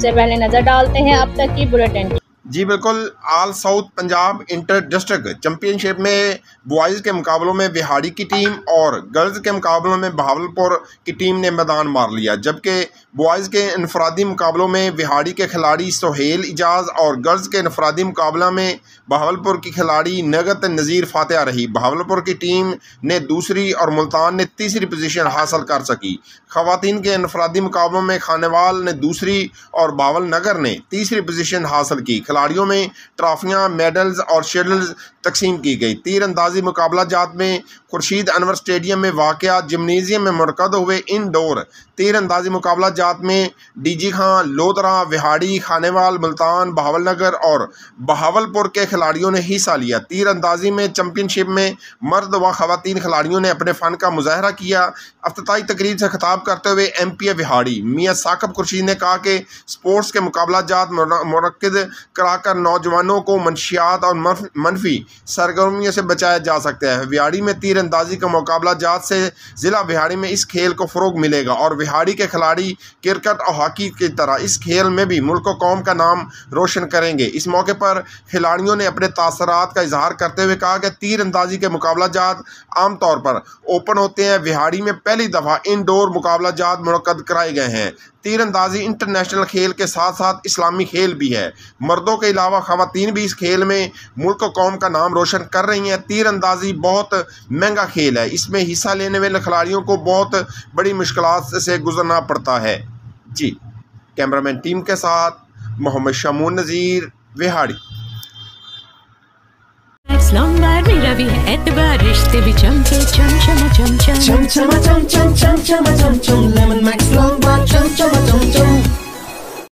से पहले नज़र डालते हैं अब तक की बुलेटिन जी, बिल्कुल। All South Punjab inter district championship में बॉयज़ के मुकाबलों में बिहाड़ी की टीम और गर्ल्स के मुकाबलों में बहावलपुर की टीम ने मैदान मार लिया। जबकि बॉयज़ के इनफरादी मुकाबलों में बिहाड़ी के खिलाड़ी सोहेल इजाज़ और गर्ल्स के इनफरादी मुकाबला में बहावलपुर की खिलाड़ी नगत नज़ीर फातह रही। बहावलपुर की टीम ने दूसरी और मुल्तान ने तीसरी पोजीशन हासिल कर सकी। खातन के इनफरादी मुकाबलों में खानेवाल ने दूसरी और बावल नगर ने तीसरी पोजीशन हासिल की। खिलाड़ियों में ट्रॉफियाँ, मेडल्स और शेडल्स तकसीम की गई। तीर अंदाजी मुकाबला जात में खुर्शीद अनवर स्टेडियम में वाक़ जिमनीजियम में मुनद हुए इनडोर तीर अंदाजी मुकाबला जात में D G Khan Lodhran Vehari, Khanewal, Multan Bahawalnagar और बहावलपुर के खिलाड़ियों ने हिस्सा लिया। तीर अंदाजी में चैम्पियनशिप में मर्द व खातन खिलाड़ियों ने अपने फ़न का मुजाहरा किया। अफ्ताही तकरीर से खिताब करते हुए एम पी ए विहाड़ी। मियाँ साकब खुर्शीद ने कहा कि स्पोर्ट्स के मुकाबला जात मनद कराकर नौजवानों को मनशियात और मनफी सरगर्मियों से बचाया जा सकता है। विहाड़ी में तीर अंदाजी का मुकाबला, जात से ज़िला बिहाड़ी में इस खेल को फ़रोग मिलेगा और बिहाड़ी के खिलाड़ी क्रिकेट और हॉकी की तरह इस खेल में भी मुल्क कौम का नाम रोशन करेंगे। इस मौके पर खिलाड़ियों ने अपने तासरात का इजहार करते हुए कहा कि तीर अंदाजी के मुकाबला जात आमतौर पर ओपन होते हैं। बिहाड़ी में पहली दफ़ा इनडोर मुकाबला जात मनद कराए गए हैं। तीरंदाजी इंटरनेशनल खेल के साथ साथ इस्लामी खेल भी है। मर्दों के अलावा खातन भी इस खेल में मुल्क कौम का नाम रोशन कर रही हैं। तीरंदाजी बहुत महँगा खेल है। इसमें हिस्सा लेने वाले खिलाड़ियों को बहुत बड़ी मुश्किल से गुजरना पड़ता है। जी कैमरामैन टीम के साथ मोहम्मद शमून नज़ीर विहाड़ी। रिश्ते भी चमके चम चम। चम चम चम चम चम चम चम चम।